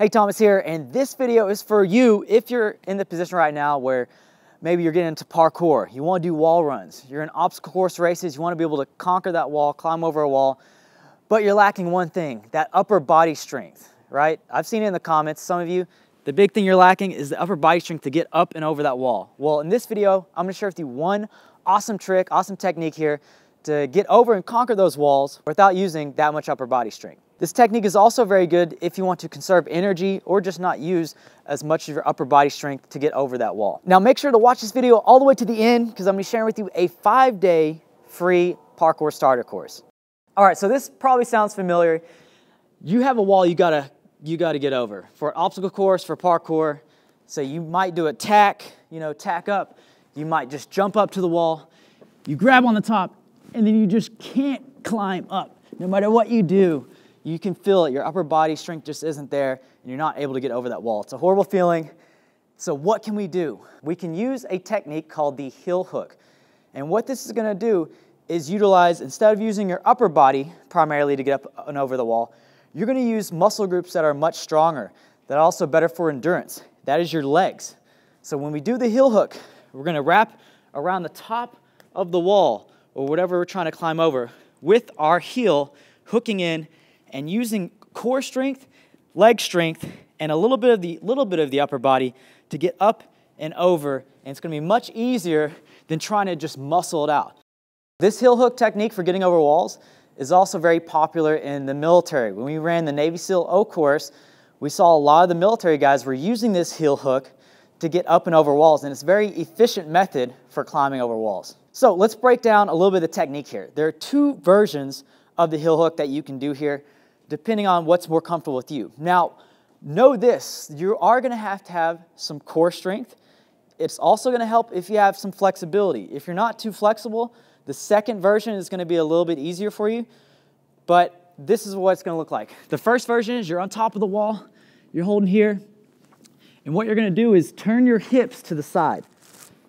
Hey, Thomas here, and this video is for you if you're in the position right now where maybe you're getting into parkour, you wanna do wall runs, you're in obstacle course races, you wanna be able to conquer that wall, climb over a wall, but you're lacking one thing, that upper body strength, right? I've seen it in the comments, some of you, the big thing you're lacking is the upper body strength to get up and over that wall. Well, in this video, I'm gonna share with you one awesome trick, awesome technique here to get over and conquer those walls without using that much upper body strength. This technique is also very good if you want to conserve energy or just not use as much of your upper body strength to get over that wall. Now make sure to watch this video all the way to the end because I'm gonna be sharing with you a five day free parkour starter course. All right, so this probably sounds familiar. You have a wall you gotta, you gotta get over. For an obstacle course, for parkour, so you might do a tack, you know, tack up. You might just jump up to the wall. You grab on the top and then you just can't climb up. No matter what you do, you can feel it. Your upper body strength just isn't there, and you're not able to get over that wall. It's a horrible feeling. So, what can we do? We can use a technique called the heel hook. And what this is gonna do is utilize, instead of using your upper body primarily to get up and over the wall, you're gonna use muscle groups that are much stronger, that are also better for endurance. That is your legs. So, when we do the heel hook, we're gonna wrap around the top of the wall or whatever we're trying to climb over with our heel hooking in and using core strength, leg strength, and a little bit of the little bit of the upper body to get up and over, and it's going to be much easier than trying to just muscle it out. This heel hook technique for getting over walls is also very popular in the military. When we ran the Navy SEAL O course, we saw a lot of the military guys were using this heel hook to get up and over walls, and it's a very efficient method for climbing over walls. So let's break down a little bit of the technique here. There are two versions of the heel hook that you can do here depending on what's more comfortable with you. Now, know this, you are gonna have to have some core strength. It's also gonna help if you have some flexibility. If you're not too flexible, the second version is gonna be a little bit easier for you, but this is what it's gonna look like. The first version is you're on top of the wall, you're holding here, and what you're gonna do is turn your hips to the side.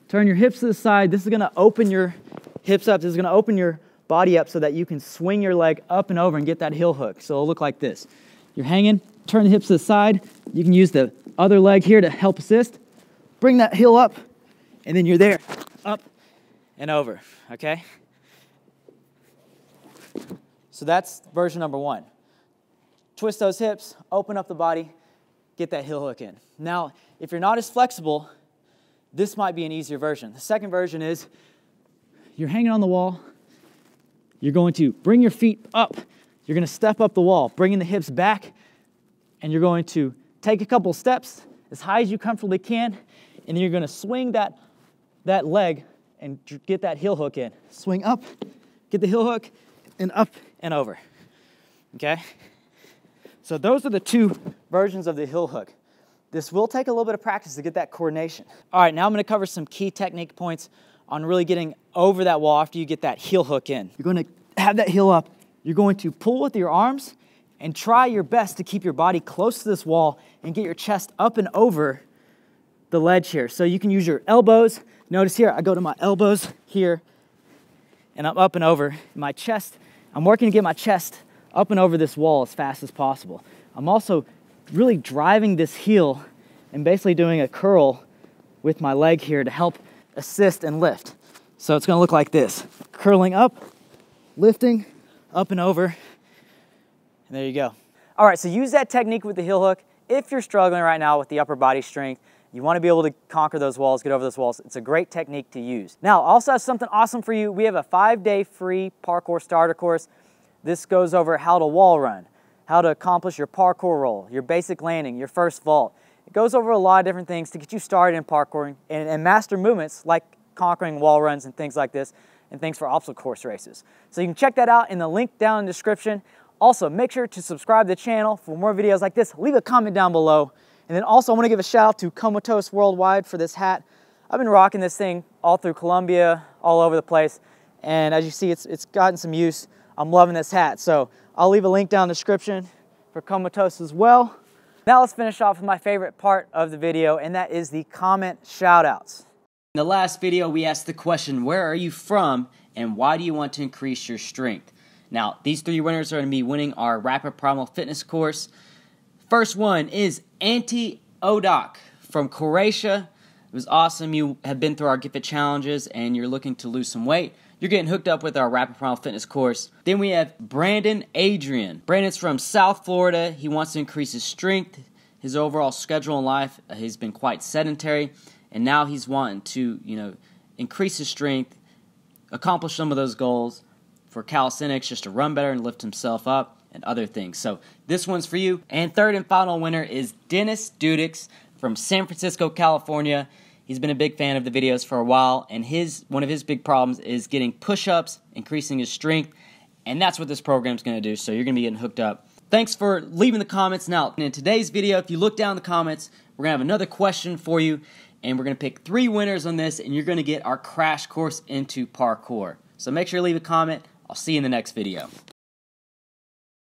Turn your hips to the side. This is gonna open your hips up. This is gonna open your body up so that you can swing your leg up and over and get that heel hook. So it'll look like this. You're hanging, turn the hips to the side. You can use the other leg here to help assist. Bring that heel up, and then you're there, up and over, okay? So that's version number one. Twist those hips, open up the body, get that heel hook in. Now, if you're not as flexible, this might be an easier version. The second version is you're hanging on the wall, you're going to bring your feet up. You're going to step up the wall, bringing the hips back, and you're going to take a couple steps as high as you comfortably can, and then you're going to swing that, that leg and get that heel hook in. Swing up, get the heel hook, and up and over. Okay? So those are the two versions of the heel hook. This will take a little bit of practice to get that coordination. All right, now I'm gonna cover some key technique points on really getting over that wall after you get that heel hook in. You're going to have that heel up. You're going to pull with your arms and try your best to keep your body close to this wall and get your chest up and over the ledge here. So you can use your elbows. Notice here, I go to my elbows here and I'm up and over my chest. I'm working to get my chest up and over this wall as fast as possible. I'm also really driving this heel and basically doing a curl with my leg here to help assist, and lift. So it's gonna look like this. Curling up, lifting, up and over, and there you go. All right, so use that technique with the heel hook. If you're struggling right now with the upper body strength, you wanna be able to conquer those walls, get over those walls, it's a great technique to use. Now, also have something awesome for you. We have a five-day free parkour starter course. This goes over how to wall run, how to accomplish your parkour roll, your basic landing, your first vault, it goes over a lot of different things to get you started in parkouring and, and master movements like conquering wall runs and things like this and things for obstacle course races. So you can check that out in the link down in the description. Also, make sure to subscribe to the channel for more videos like this. Leave a comment down below. And then also I want to give a shout out to Comatose Worldwide for this hat. I've been rocking this thing all through Colombia, all over the place. And as you see, it's, it's gotten some use. I'm loving this hat. So I'll leave a link down in the description for Comatose as well. Now let's finish off with my favorite part of the video, and that is the comment shoutouts. In the last video, we asked the question, where are you from, and why do you want to increase your strength? Now, these three winners are going to be winning our Rapid Primal Fitness course. First one is Anti Odak from Croatia. It was awesome. You have been through our Get Fit challenges and you're looking to lose some weight. You're getting hooked up with our Rapid Primal Fitness course. Then we have Brandon Adrian. Brandon's from South Florida. He wants to increase his strength, his overall schedule in life. He's been quite sedentary, and now he's wanting to, you know, increase his strength, accomplish some of those goals for calisthenics, just to run better and lift himself up and other things. So this one's for you. And third and final winner is Dennis Dudix from San Francisco, California. He's been a big fan of the videos for a while, and his one of his big problems is getting push-ups, increasing his strength, and that's what this program's going to do. So you're going to be getting hooked up. Thanks for leaving the comments. Now, in today's video, if you look down the comments, we're going to have another question for you, and we're going to pick three winners on this, and you're going to get our crash course into parkour. So make sure to leave a comment. I'll see you in the next video.